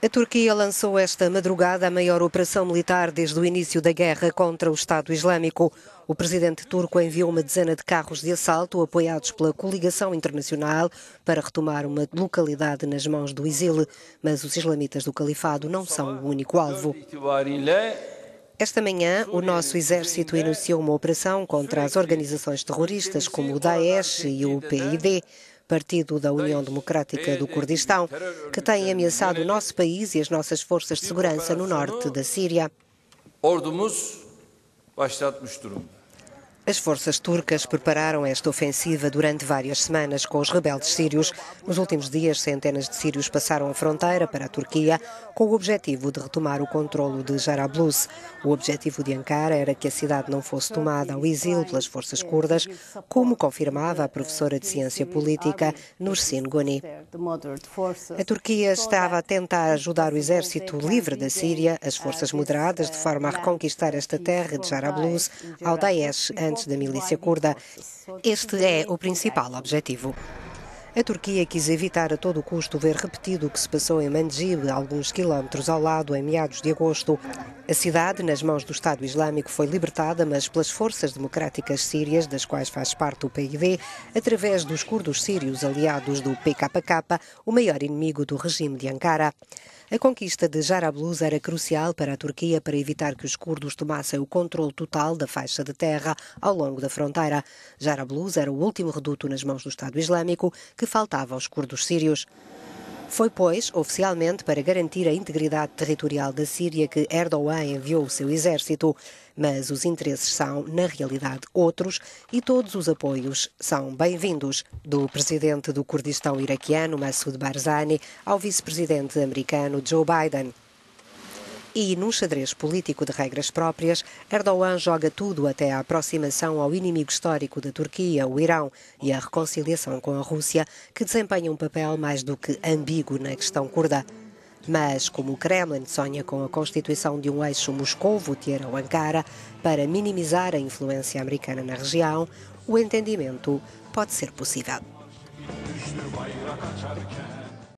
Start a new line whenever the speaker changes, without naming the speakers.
A Turquia lançou esta madrugada a maior operação militar desde o início da guerra contra o Estado Islâmico. O presidente turco enviou uma dezena de carros de assalto apoiados pela coligação internacional para retomar uma localidade nas mãos do ISIL, mas os islamitas do califado não são o único alvo. Esta manhã, o nosso exército iniciou uma operação contra as organizações terroristas como o Daesh e o PID. Partido da União Democrática do Kurdistão, que tem ameaçado o nosso país e as nossas forças de segurança no norte da Síria.
Ordumuz başlatmış durumda.
As forças turcas prepararam esta ofensiva durante várias semanas com os rebeldes sírios. Nos últimos dias, centenas de sírios passaram a fronteira para a Turquia com o objetivo de retomar o controlo de Jarablus. O objetivo de Ankara era que a cidade não fosse tomada ao exílio pelas forças curdas, como confirmava a professora de ciência política Nursin Goni. A Turquia estava a tentar ajudar o exército livre da Síria, as forças moderadas, de forma a reconquistar esta terra de Jarablus ao Daesh antes da milícia curda. Este é o principal objetivo. A Turquia quis evitar a todo custo ver repetido o que se passou em Mandjib, alguns quilómetros ao lado, em meados de agosto. A cidade, nas mãos do Estado Islâmico, foi libertada, mas pelas forças democráticas sírias, das quais faz parte o PID, através dos curdos sírios aliados do PKK, o maior inimigo do regime de Ankara. A conquista de Jarablus era crucial para a Turquia para evitar que os curdos tomassem o controle total da faixa de terra ao longo da fronteira. Jarablus era o último reduto nas mãos do Estado Islâmico que faltava aos curdos sírios. Foi, pois, oficialmente para garantir a integridade territorial da Síria que Erdogan enviou o seu exército. Mas os interesses são, na realidade, outros e todos os apoios são bem-vindos, do presidente do Kurdistão iraquiano, Massoud Barzani, ao vice-presidente americano Joe Biden. E, num xadrez político de regras próprias, Erdogan joga tudo até a aproximação ao inimigo histórico da Turquia, o Irão, e a reconciliação com a Rússia, que desempenha um papel mais do que ambíguo na questão curda. Mas, como o Kremlin sonha com a constituição de um eixo Moscovo-Teherão-Ankara para minimizar a influência americana na região, o entendimento pode ser possível.